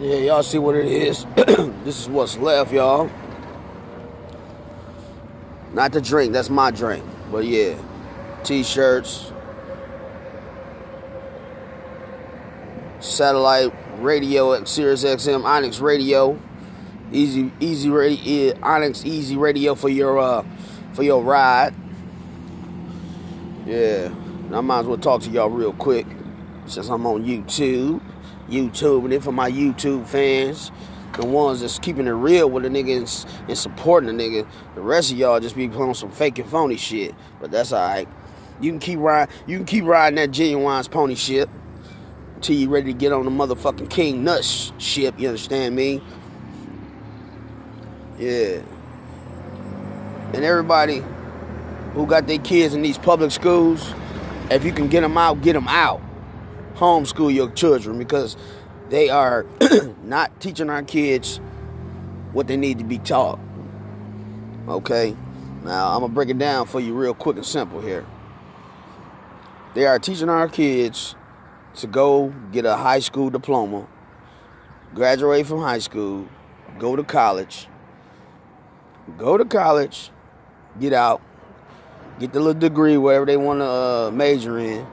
Yeah, y'all see what it is. this is what's left, y'all. Not the drink, that's my drink. But yeah, t-shirts, satellite radio, at Sirius XM, Onyx radio, easy, easy radio, Onyx Easy radio for your uh, for your ride. Yeah, I might as well talk to y'all real quick since I'm on YouTube. YouTube, and then for my YouTube fans, the ones that's keeping it real with the nigga and, and supporting the nigga, the rest of y'all just be playing some fake and phony shit. But that's alright. You can keep riding. You can keep riding that genuine's pony ship till you ready to get on the motherfucking King Nuts ship. You understand me? Yeah. And everybody who got their kids in these public schools, if you can get them out, get them out homeschool your children because they are not teaching our kids what they need to be taught. Okay? Now, I'm going to break it down for you real quick and simple here. They are teaching our kids to go get a high school diploma, graduate from high school, go to college, go to college, get out, get the little degree, whatever they want to uh, major in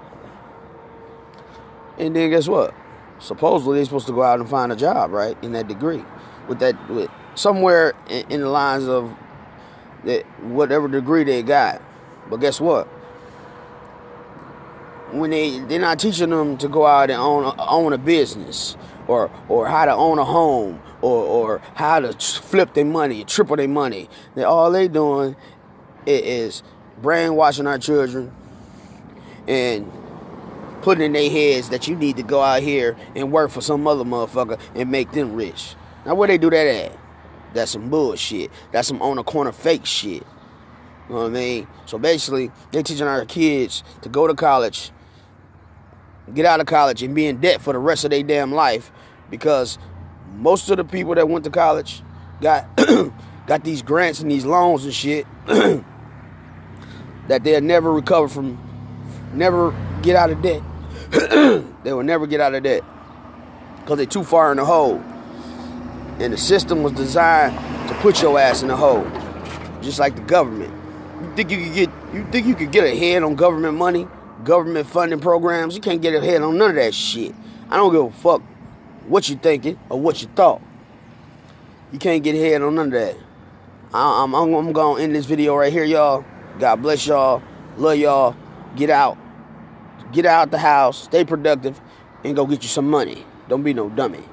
and then guess what? Supposedly they're supposed to go out and find a job, right? In that degree, with that, with somewhere in, in the lines of that whatever degree they got. But guess what? When they they're not teaching them to go out and own own a business or or how to own a home or or how to flip their money, triple their money. They all they doing is brainwashing our children and putting in their heads that you need to go out here and work for some other motherfucker and make them rich. Now where they do that at? That's some bullshit. That's some on the corner fake shit. You know what I mean? So basically, they teaching our kids to go to college, get out of college, and be in debt for the rest of their damn life because most of the people that went to college got got these grants and these loans and shit that they'll never recover from, never get out of debt. they will never get out of debt because they're too far in the hole. And the system was designed to put your ass in the hole, just like the government. You think you could get you think you could get ahead on government money, government funding programs? You can't get ahead on none of that shit. I don't give a fuck what you thinking or what you thought. You can't get ahead on none of that. I, I'm, I'm, I'm gonna end this video right here, y'all. God bless y'all. Love y'all. Get out. Get out the house, stay productive, and go get you some money. Don't be no dummy.